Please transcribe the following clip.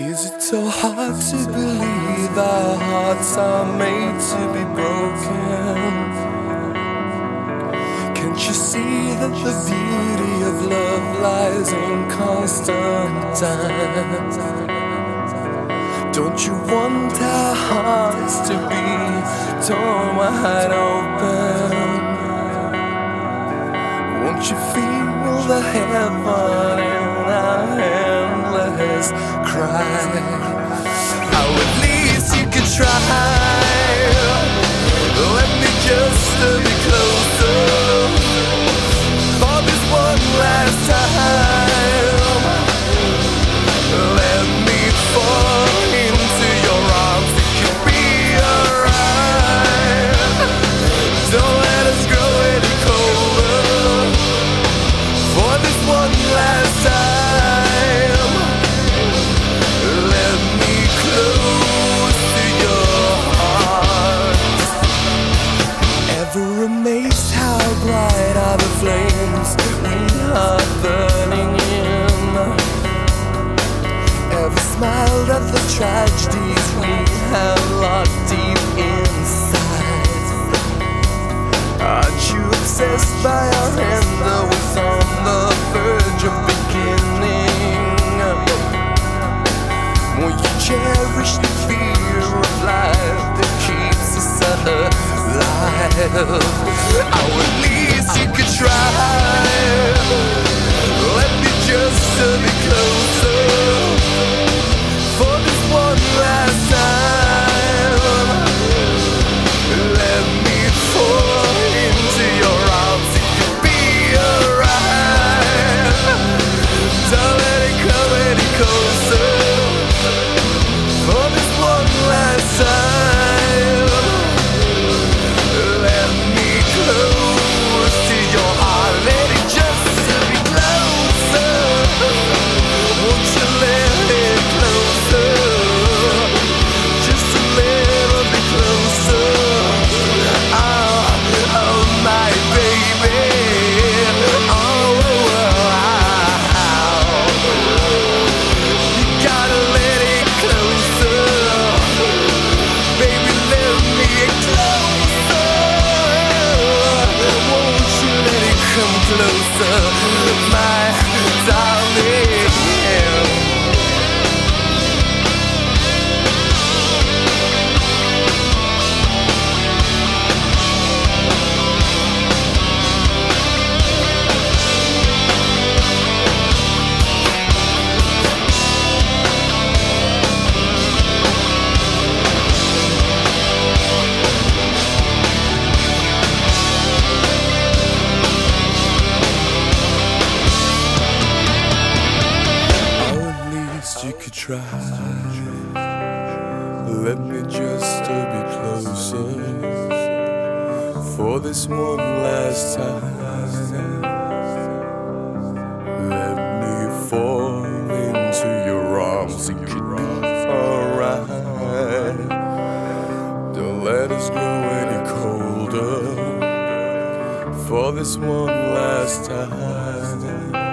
Is it so hard to believe our hearts are made to be broken? Can't you see that the beauty of love lies in constant time? Don't you want our hearts to be torn wide open? Won't you feel the heaven cry? How at least you could try. Smiled at the tragedies we have locked deep inside? Aren't you obsessed by our end that was on the verge of beginning? Will you cherish the fear of life that keeps us alive? Oh, at least you could try. Let me just be closer try. Let me just a bit closer for this one last time. Let me fall into your arms. It could be alright. Don't let us grow any colder for this one last time.